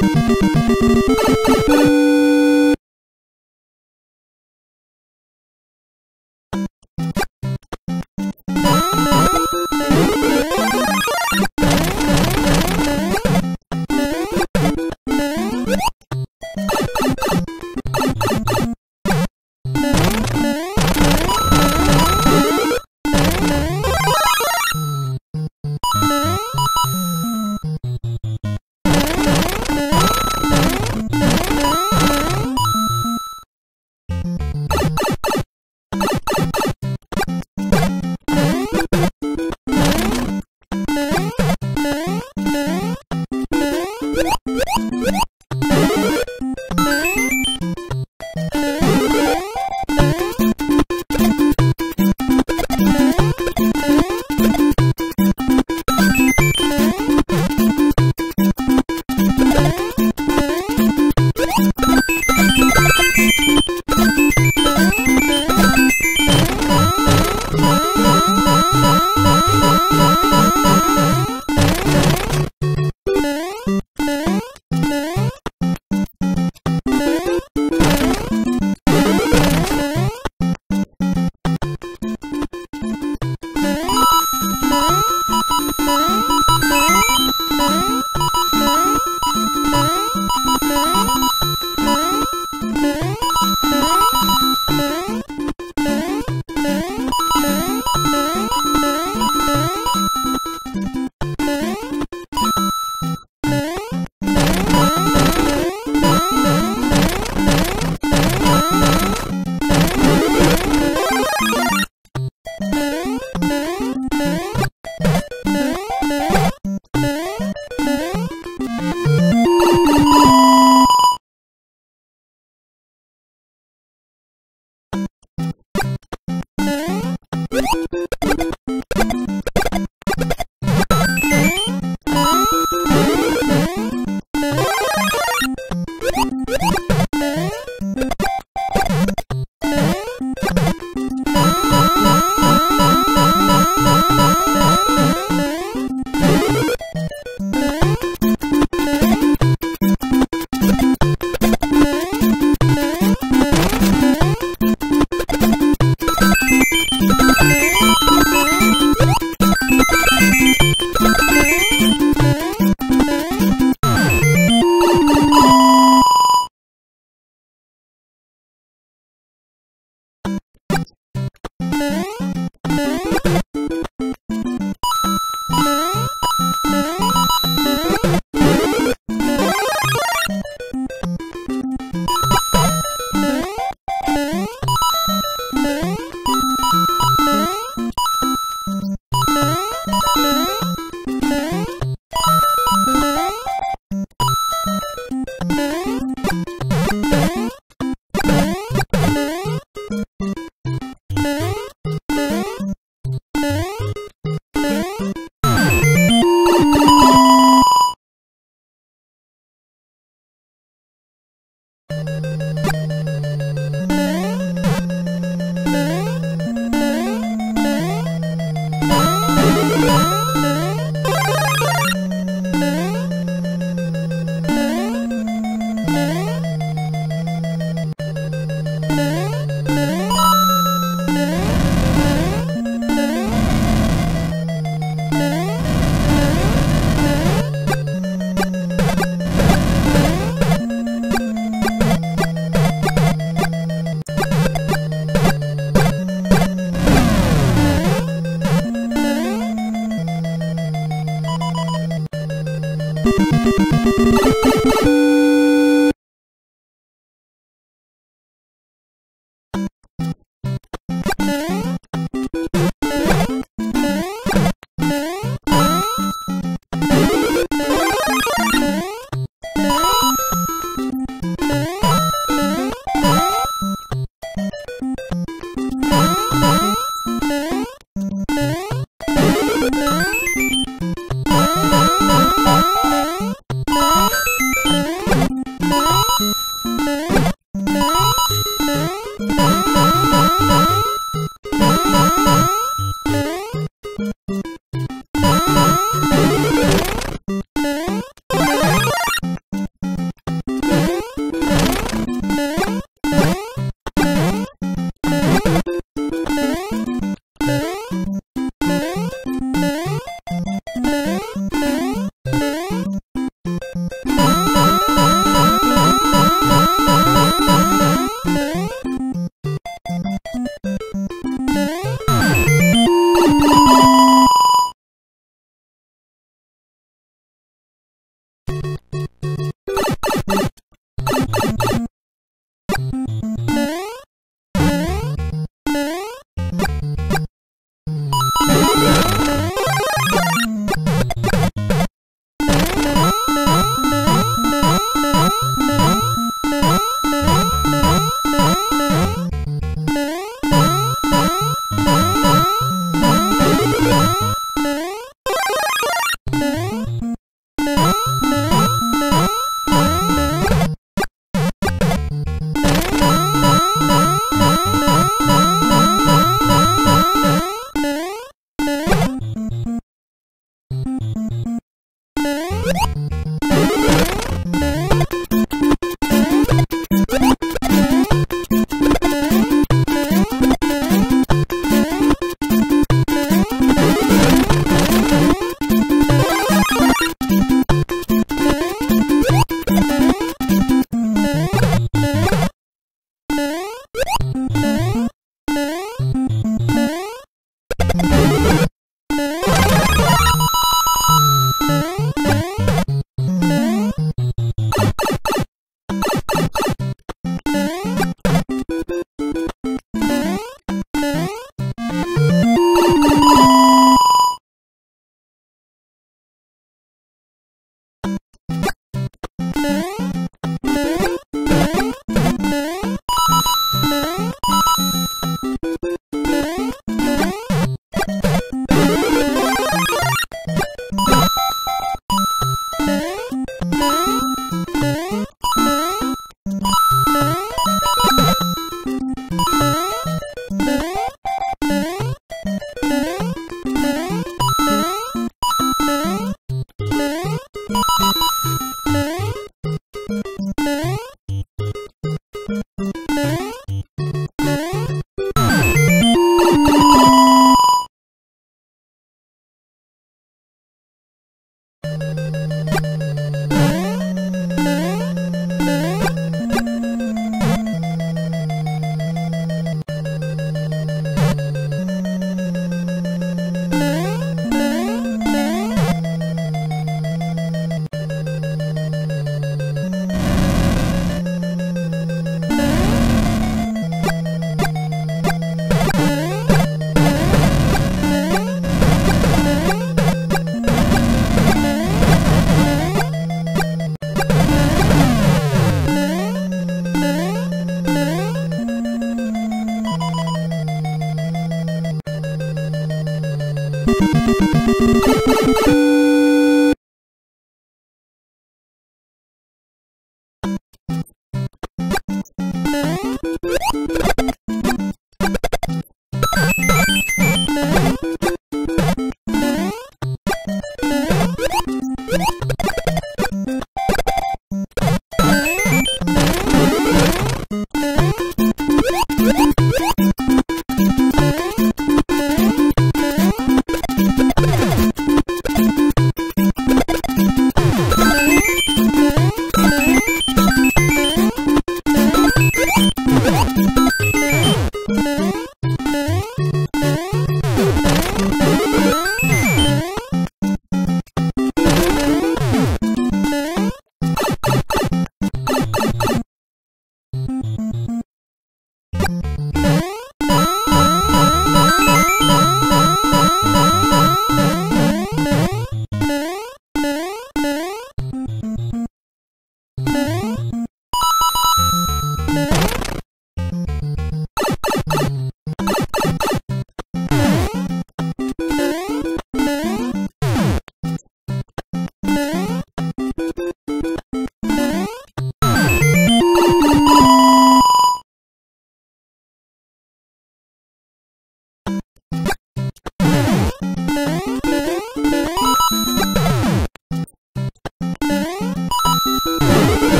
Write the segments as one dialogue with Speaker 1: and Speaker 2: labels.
Speaker 1: you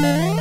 Speaker 1: Música